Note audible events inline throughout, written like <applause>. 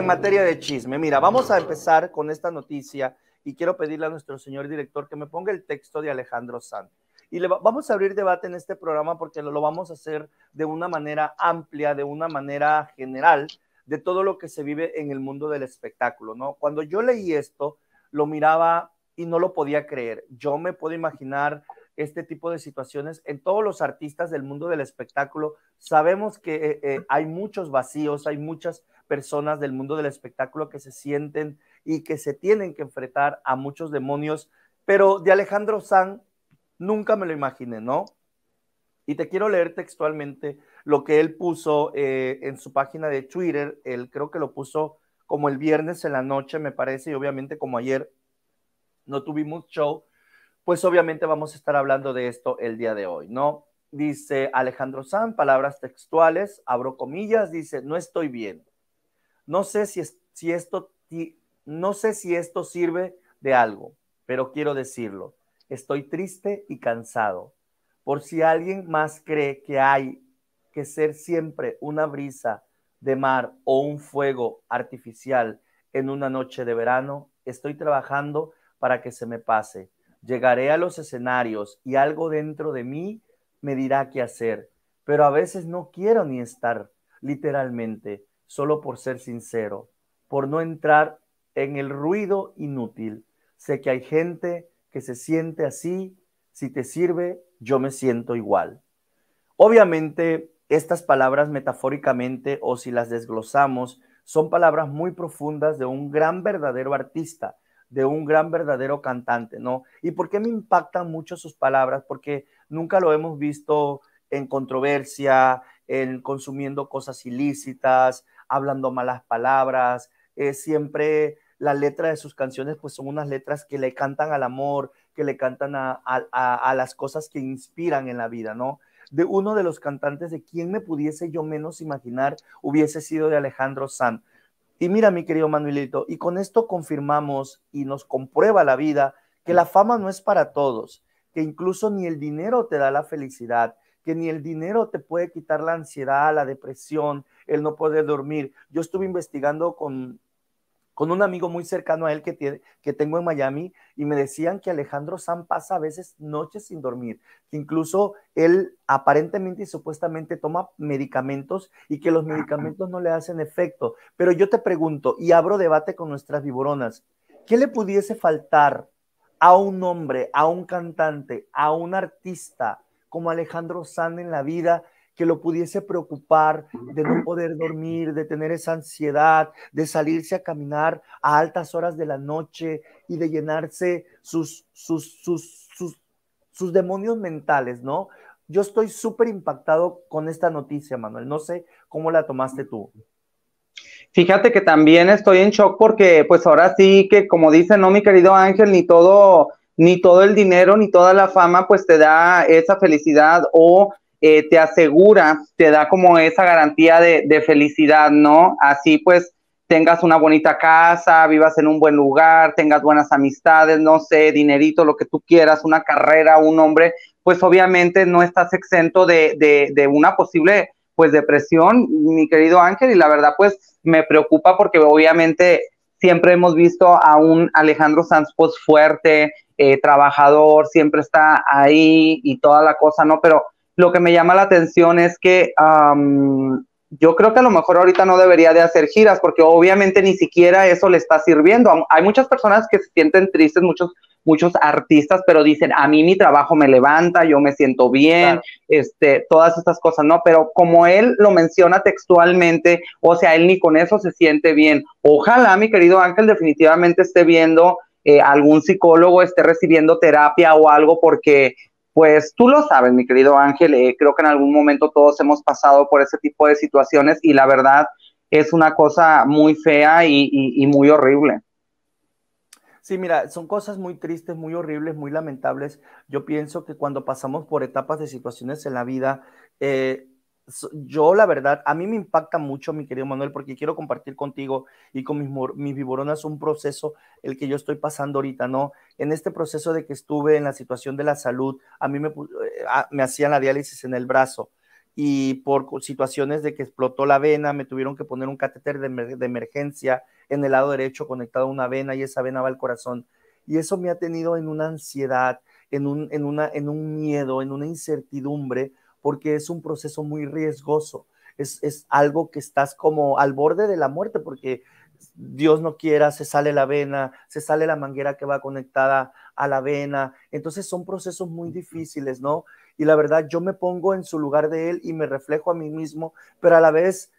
en materia de chisme. Mira, vamos a empezar con esta noticia y quiero pedirle a nuestro señor director que me ponga el texto de Alejandro Sanz. Y vamos a abrir debate en este programa porque lo, lo vamos a hacer de una manera amplia, de una manera general, de todo lo que se vive en el mundo del espectáculo, ¿no? Cuando yo leí esto, lo miraba y no lo podía creer. Yo me puedo imaginar este tipo de situaciones en todos los artistas del mundo del espectáculo. Sabemos que eh, eh, hay muchos vacíos, hay muchas personas del mundo del espectáculo que se sienten y que se tienen que enfrentar a muchos demonios, pero de Alejandro San nunca me lo imaginé, ¿no? Y te quiero leer textualmente lo que él puso eh, en su página de Twitter, él creo que lo puso como el viernes en la noche, me parece, y obviamente como ayer no tuvimos show, pues obviamente vamos a estar hablando de esto el día de hoy, ¿no? Dice Alejandro San, palabras textuales, abro comillas, dice, no estoy bien. No sé si, esto, no sé si esto sirve de algo, pero quiero decirlo. Estoy triste y cansado. Por si alguien más cree que hay que ser siempre una brisa de mar o un fuego artificial en una noche de verano, estoy trabajando para que se me pase llegaré a los escenarios y algo dentro de mí me dirá qué hacer, pero a veces no quiero ni estar, literalmente, solo por ser sincero, por no entrar en el ruido inútil. Sé que hay gente que se siente así, si te sirve, yo me siento igual. Obviamente, estas palabras metafóricamente o si las desglosamos, son palabras muy profundas de un gran verdadero artista, de un gran verdadero cantante, ¿no? ¿Y por qué me impactan mucho sus palabras? Porque nunca lo hemos visto en controversia, en consumiendo cosas ilícitas, hablando malas palabras, siempre la letra de sus canciones pues son unas letras que le cantan al amor, que le cantan a, las cosas que inspiran en la vida, ¿no? De uno de los cantantes de quien me pudiese yo menos imaginar hubiese sido de Alejandro Sanz. Y mira, mi querido Manuelito, y con esto confirmamos y nos comprueba la vida que la fama no es para todos, que incluso ni el dinero te da la felicidad, que ni el dinero te puede quitar la ansiedad, la depresión, el no poder dormir. Yo estuve investigando con con un amigo muy cercano a él que, tiene, que tengo en Miami y me decían que Alejandro San pasa a veces noches sin dormir, que incluso él aparentemente y supuestamente toma medicamentos y que los medicamentos no le hacen efecto. Pero yo te pregunto y abro debate con nuestras viboronas, ¿qué le pudiese faltar a un hombre, a un cantante, a un artista como Alejandro San en la vida que lo pudiese preocupar de no poder dormir, de tener esa ansiedad, de salirse a caminar a altas horas de la noche y de llenarse sus, sus, sus, sus, sus demonios mentales, ¿no? Yo estoy súper impactado con esta noticia, Manuel. No sé cómo la tomaste tú. Fíjate que también estoy en shock porque pues ahora sí que como dice, no, mi querido Ángel, ni todo, ni todo el dinero, ni toda la fama pues te da esa felicidad o eh, te asegura, te da como esa garantía de, felicidad, ¿no? Así pues tengas una bonita casa, vivas en un buen lugar, tengas buenas amistades, no sé, dinerito, lo que tú quieras, una carrera, un hombre, pues obviamente no estás exento de, de, una posible pues depresión, mi querido Ángel, y la verdad pues me preocupa porque obviamente siempre hemos visto a un Alejandro Sanz pues fuerte, eh, trabajador, siempre está ahí y toda la cosa, ¿no? Pero lo que me llama la atención es que yo creo que a lo mejor ahorita no debería de hacer giras porque obviamente ni siquiera eso le está sirviendo. Hay muchas personas que se sienten tristes, muchos muchos artistas, pero dicen, a mí mi trabajo me levanta, yo me siento bien, este, todas estas cosas, ¿no? Pero como él lo menciona textualmente, o sea, él ni con eso se siente bien. Ojalá, mi querido Ángel, definitivamente esté viendo eh, algún psicólogo, esté recibiendo terapia o algo, porque pues tú lo sabes, mi querido Ángel, eh, creo que en algún momento todos hemos pasado por ese tipo de situaciones y la verdad es una cosa muy fea y, muy horrible. Sí, mira, son cosas muy tristes, muy horribles, muy lamentables. Yo pienso que cuando pasamos por etapas de situaciones en la vida, eh, yo la verdad, a mí me impacta mucho, mi querido Manuel, porque quiero compartir contigo y con mis, mis viboronas un proceso el que yo estoy pasando ahorita, ¿no? En este proceso de que estuve en la situación de la salud, a mí me, eh, me hacían la diálisis en el brazo y por situaciones de que explotó la vena, me tuvieron que poner un catéter de, de, emergencia en el lado derecho conectado a una vena y esa vena va al corazón. Y eso me ha tenido en una ansiedad, en un, en una, en un miedo, en una incertidumbre, porque es un proceso muy riesgoso. Es, es algo que estás como al borde de la muerte, porque Dios no quiera, se sale la vena, se sale la manguera que va conectada a la vena. Entonces son procesos muy difíciles, ¿no? Y la verdad, yo me pongo en su lugar de él y me reflejo a mí mismo, pero a la vez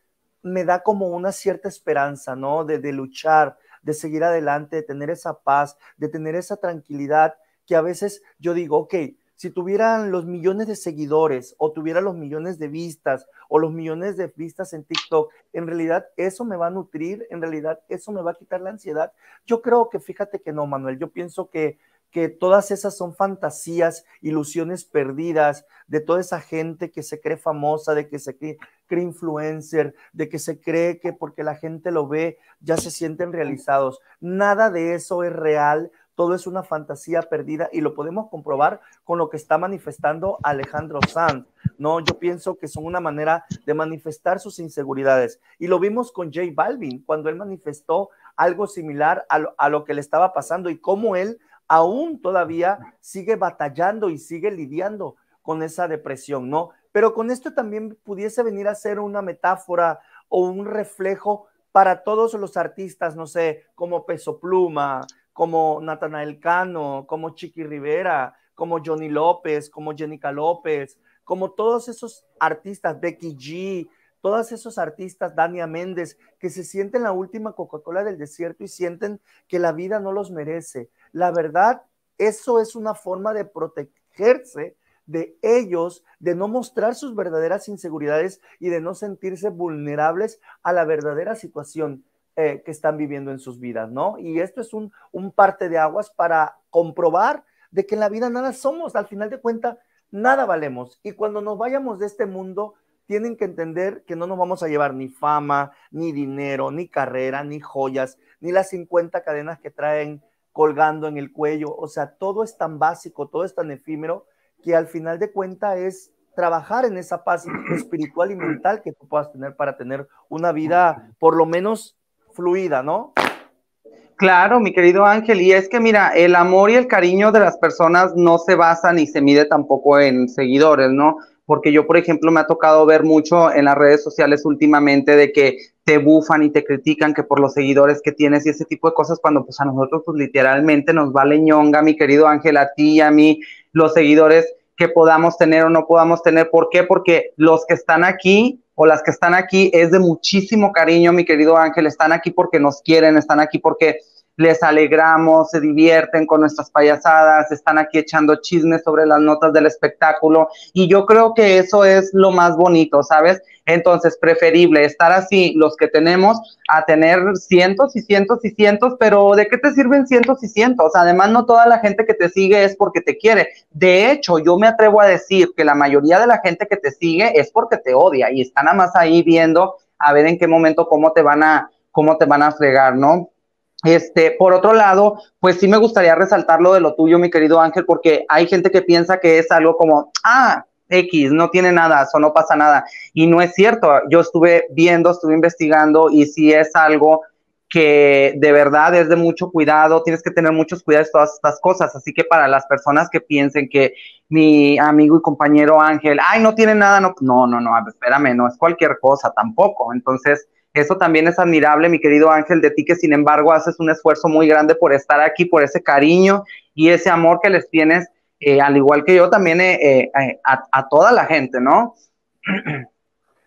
me da como una cierta esperanza, ¿no? De, de luchar, de seguir adelante, de tener esa paz, de tener esa tranquilidad que a veces yo digo, ok, si tuvieran los millones de seguidores o tuviera los millones de vistas o los millones de vistas en TikTok, en realidad eso me va a nutrir, en realidad eso me va a quitar la ansiedad. Yo creo que fíjate que no, Manuel, yo pienso que que todas esas son fantasías, ilusiones perdidas de toda esa gente que se cree famosa, de que se cree, cree, influencer, de que se cree que porque la gente lo ve ya se sienten realizados. Nada de eso es real, todo es una fantasía perdida y lo podemos comprobar con lo que está manifestando Alejandro Sanz. No, yo pienso que son una manera de manifestar sus inseguridades. Y lo vimos con J Balvin, cuando él manifestó algo similar a lo, a lo que le estaba pasando y cómo él aún todavía sigue batallando y sigue lidiando con esa depresión, ¿no? Pero con esto también pudiese venir a ser una metáfora o un reflejo para todos los artistas, no sé, como Peso Pluma, como Natanael Cano, como Chiqui Rivera, como Johnny López, como Jenica López, como todos esos artistas, Becky G, todos esos artistas, Dania Méndez, que se sienten la última Coca-Cola del desierto y sienten que la vida no los merece. La verdad, eso es una forma de protegerse de ellos, de no mostrar sus verdaderas inseguridades y de no sentirse vulnerables a la verdadera situación. Eh, que están viviendo en sus vidas, ¿no? Y esto es un, un parte de aguas para comprobar de que en la vida nada somos, al final de cuentas, nada valemos. Y cuando nos vayamos de este mundo, tienen que entender que no nos vamos a llevar ni fama, ni dinero, ni carrera, ni joyas, ni las 50 cadenas que traen colgando en el cuello. O sea, todo es tan básico, todo es tan efímero, que al final de cuentas es trabajar en esa paz espiritual y mental que tú puedas tener para tener una vida por lo menos fluida, ¿no? Claro, mi querido Ángel, y es que mira, el amor y el cariño de las personas no se basan ni se mide tampoco en seguidores, ¿no? Porque yo, por ejemplo, me ha tocado ver mucho en las redes sociales últimamente de que te bufan y te critican que por los seguidores que tienes y ese tipo de cosas, cuando pues a nosotros pues literalmente nos vale ñonga, mi querido Ángel, a ti y a mí, los seguidores que podamos tener o no podamos tener. ¿Por qué? Porque los que están aquí o las que están aquí es de muchísimo cariño, mi querido Ángel, están aquí porque nos quieren, están aquí porque les alegramos, se divierten con nuestras payasadas, están aquí echando chismes sobre las notas del espectáculo y yo creo que eso es lo más bonito, ¿sabes? Entonces, preferible estar así, los que tenemos, a tener cientos y cientos y cientos, pero ¿de qué te sirven cientos y cientos? Además, no toda la gente que te sigue es porque te quiere. De hecho, yo me atrevo a decir que la mayoría de la gente que te sigue es porque te odia y está nada más ahí viendo a ver en qué momento cómo te van a, cómo te van a fregar, ¿no? Este, por otro lado, pues sí me gustaría resaltar lo de lo tuyo, mi querido Ángel, porque hay gente que piensa que es algo como, ah, X, no tiene nada, eso no pasa nada. Y no es cierto, yo estuve viendo, estuve investigando y sí es algo que de verdad es de mucho cuidado, tienes que tener muchos cuidados todas estas cosas. Así que para las personas que piensen que mi amigo y compañero Ángel, ay, no tiene nada, no, no, no, no, espérame, no es cualquier cosa tampoco. Entonces, eso también es admirable, mi querido Ángel, de ti que sin embargo haces un esfuerzo muy grande por estar aquí, por ese cariño y ese amor que les tienes, eh, al igual que yo también eh, eh, a, toda la gente, ¿no?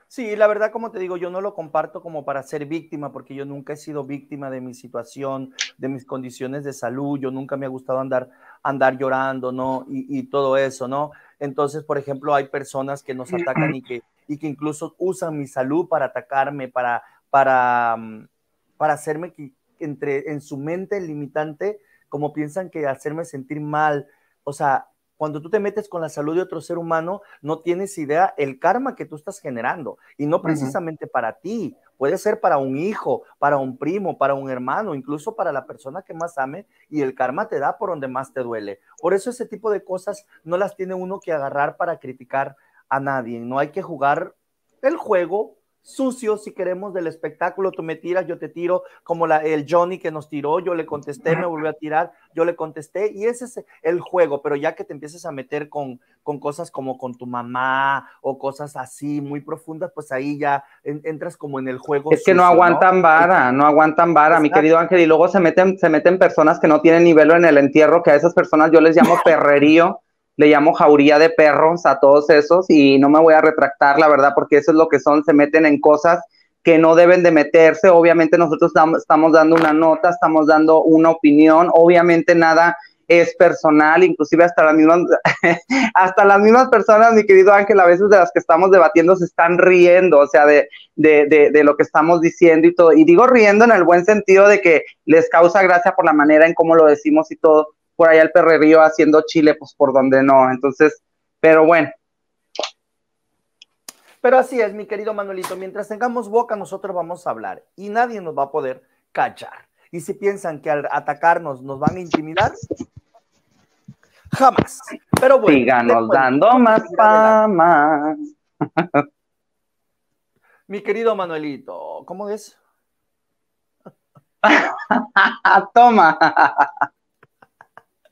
Sí, la verdad, como te digo, yo no lo comparto como para ser víctima, porque yo nunca he sido víctima de mi situación, de mis condiciones de salud, yo nunca me ha gustado andar, andar llorando, ¿no? Y, todo eso, ¿no? Entonces, por ejemplo, hay personas que nos atacan y que incluso usan mi salud para atacarme, para para, mm, para hacerme que entre en su mente limitante, como piensan que hacerme sentir mal, o sea, cuando tú te metes con la salud de otro ser humano, no tienes idea el karma que tú estás generando. Y no precisamente para ti, puede ser para un hijo, para un primo, para un hermano, incluso para la persona que más ame y el karma te da por donde más te duele. Por eso ese tipo de cosas no las tiene uno que agarrar para criticar a nadie, no hay que jugar el juego sucio si queremos del espectáculo, tú me tiras, yo te tiro, como la, el Johnny que nos tiró, yo le contesté, me volvió a tirar, yo le contesté, y ese es el juego, pero ya que te empieces a meter con, con cosas como con tu mamá o cosas así muy profundas, pues ahí ya entras como en el juego. Es que no aguantan vara, no aguantan vara, mi querido Ángel, y luego se meten, se meten personas que no tienen nivel en el entierro, que a esas personas yo les llamo <laughs> perrerío le llamo jauría de perros a todos esos y no me voy a retractar, la verdad, porque eso es lo que son, se meten en cosas que no deben de meterse. Obviamente nosotros estamos dando una nota, estamos dando una opinión, obviamente nada es personal, inclusive hasta las mismas, <laughs> hasta las mismas personas, mi querido Ángel, a veces de las que estamos debatiendo se están riendo, o sea, de, de, de, de, lo que estamos diciendo y todo. Y digo riendo en el buen sentido de que les causa gracia por la manera en cómo lo decimos y todo, por allá el perrerío haciendo chile, pues por donde no. Entonces, pero bueno. Pero así es, mi querido Manuelito, mientras tengamos boca nosotros vamos a hablar y nadie nos va a poder cachar. Y si piensan que al atacarnos nos van a intimidar, jamás. Pero bueno. Síganos dando más fama. Mi querido Manuelito, ¿cómo es? <laughs> Toma.